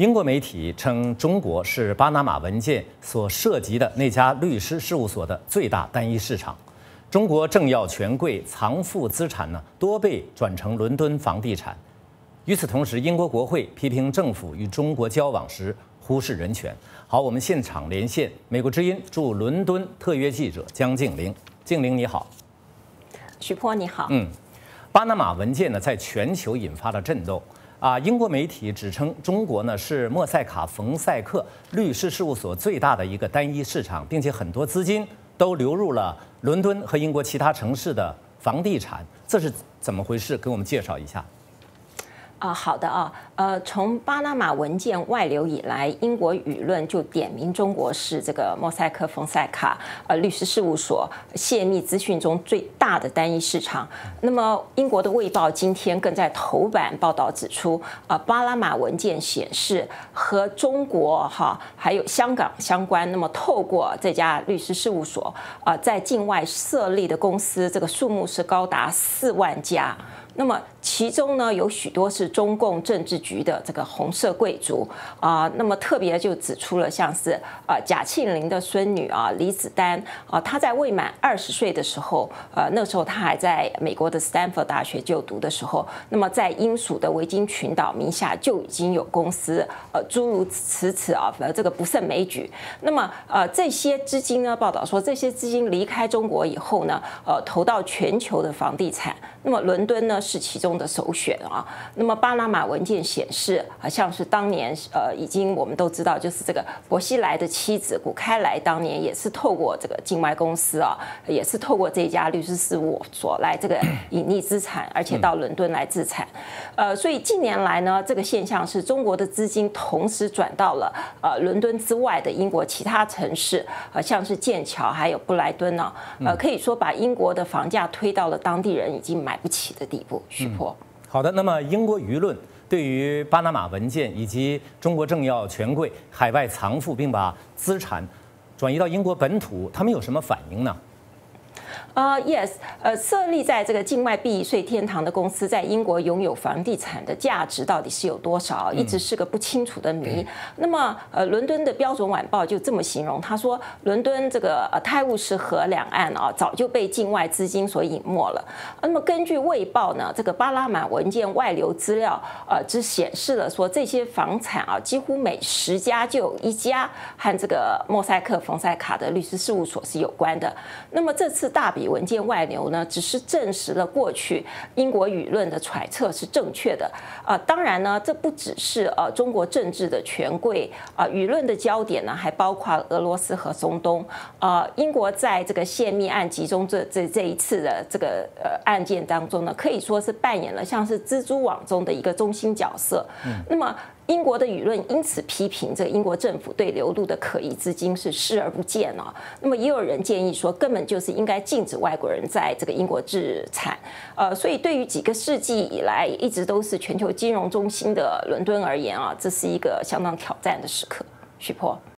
英国媒体称，中国是巴拿马文件所涉及的那家律师事务所的最大单一市场。中国政要权贵藏富资产呢，多被转成伦敦房地产。与此同时，英国国会批评政府与中国交往时忽视人权。好，我们现场连线美国之音驻伦敦特约记者江静玲。静玲你好，徐波你好。嗯，巴拿马文件呢，在全球引发了震动。啊，英国媒体指称中国呢是莫塞卡冯塞克律师事务所最大的一个单一市场，并且很多资金都流入了伦敦和英国其他城市的房地产，这是怎么回事？给我们介绍一下。啊，好的啊，呃，从巴拿马文件外流以来，英国舆论就点名中国是这个莫塞克冯塞卡呃律师事务所泄密资讯中最大的单一市场。那么，英国的《卫报》今天更在头版报道指出，啊，巴拿马文件显示和中国哈还有香港相关，那么透过这家律师事务所啊，在境外设立的公司，这个数目是高达四万家。那么其中呢，有许多是中共政治局的这个红色贵族啊。那么特别就指出了，像是啊贾庆林的孙女啊李子丹啊，她在未满二十岁的时候，呃那时候她还在美国的斯坦福大学就读的时候，那么在英属的维京群岛名下就已经有公司，呃诸如此此啊，呃这个不胜枚举。那么呃这些资金呢，报道说这些资金离开中国以后呢，呃投到全球的房地产。那么伦敦呢是其中的首选啊。那么巴拿马文件显示，好像是当年呃已经我们都知道，就是这个薄熙来的妻子古开来当年也是透过这个境外公司啊，也是透过这家律师事务所来这个隐匿资产，而且到伦敦来自产。呃，所以近年来呢，这个现象是中国的资金同时转到了呃伦敦之外的英国其他城市，呃像是剑桥还有布莱顿呢，呃可以说把英国的房价推到了当地人已经买。买不起的地步，徐波。好的，那么英国舆论对于巴拿马文件以及中国政要权贵海外藏富并把资产转移到英国本土，他们有什么反应呢？啊，yes，呃，设立在这个境外避税天堂的公司，在英国拥有房地产的价值到底是有多少，一直是个不清楚的谜。那么，呃，伦敦的标准晚报就这么形容，他说，伦敦这个呃泰晤士河两岸啊，早就被境外资金所隐没了。那么，根据卫报呢，这个巴拉马文件外流资料，呃，只显示了说这些房产啊，几乎每十家就有一家和这个莫塞克冯塞卡的律师事务所是有关的。那么这次大比。文件外流呢，只是证实了过去英国舆论的揣测是正确的啊。当然呢，这不只是呃中国政治的权贵啊，舆论的焦点呢，还包括俄罗斯和中东啊。英国在这个泄密案集中这这这一次的这个呃案件当中呢，可以说是扮演了像是蜘蛛网中的一个中心角色。嗯那么。英国的舆论因此批评这个英国政府对流入的可疑资金是视而不见啊。那么也有人建议说，根本就是应该禁止外国人在这个英国置产。呃，所以对于几个世纪以来一直都是全球金融中心的伦敦而言啊，这是一个相当挑战的时刻。徐波。